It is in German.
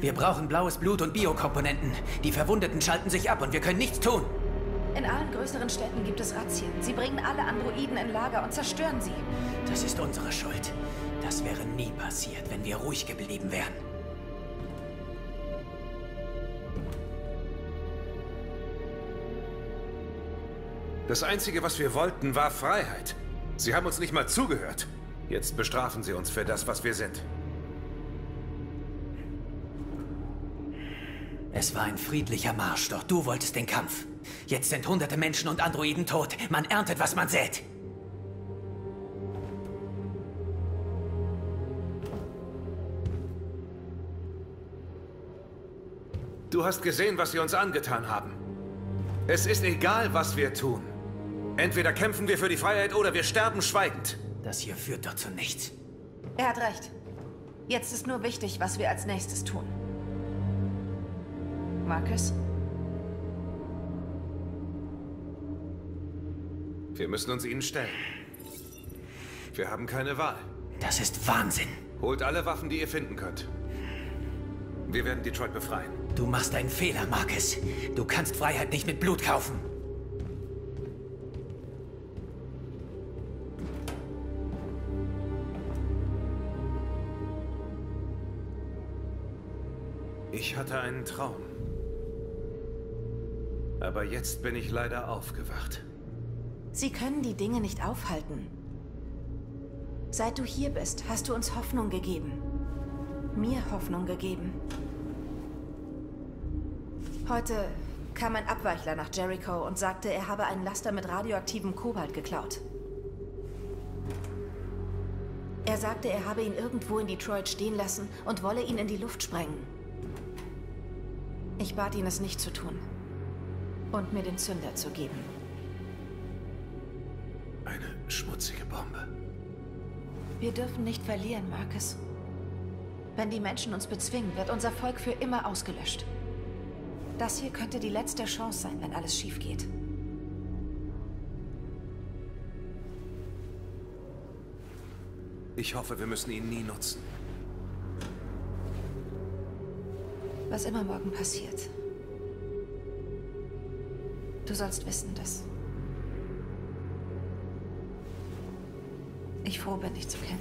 Wir brauchen blaues Blut und Biokomponenten. Die Verwundeten schalten sich ab und wir können nichts tun. In allen größeren Städten gibt es Razzien. Sie bringen alle Androiden in Lager und zerstören sie. Das ist unsere Schuld. Das wäre nie passiert, wenn wir ruhig geblieben wären. Das Einzige, was wir wollten, war Freiheit. Sie haben uns nicht mal zugehört. Jetzt bestrafen Sie uns für das, was wir sind. Es war ein friedlicher Marsch, doch du wolltest den Kampf. Jetzt sind hunderte Menschen und Androiden tot. Man erntet, was man sät. Du hast gesehen, was sie uns angetan haben. Es ist egal, was wir tun. Entweder kämpfen wir für die Freiheit oder wir sterben schweigend. Das hier führt doch zu nichts. Er hat recht. Jetzt ist nur wichtig, was wir als nächstes tun. Marcus? Wir müssen uns ihnen stellen. Wir haben keine Wahl. Das ist Wahnsinn. Holt alle Waffen, die ihr finden könnt. Wir werden Detroit befreien. Du machst einen Fehler, Marcus. Du kannst Freiheit nicht mit Blut kaufen. Ich hatte einen Traum. Aber jetzt bin ich leider aufgewacht. Sie können die Dinge nicht aufhalten. Seit du hier bist, hast du uns Hoffnung gegeben. Mir Hoffnung gegeben. Heute kam ein Abweichler nach Jericho und sagte, er habe einen Laster mit radioaktivem Kobalt geklaut. Er sagte, er habe ihn irgendwo in Detroit stehen lassen und wolle ihn in die Luft sprengen. Ich bat ihn, es nicht zu tun. Und mir den Zünder zu geben. Eine schmutzige Bombe. Wir dürfen nicht verlieren, Marcus. Wenn die Menschen uns bezwingen, wird unser Volk für immer ausgelöscht. Das hier könnte die letzte Chance sein, wenn alles schief geht. Ich hoffe, wir müssen ihn nie nutzen. Was immer morgen passiert. Du sollst wissen, dass ich froh bin, dich zu kennen.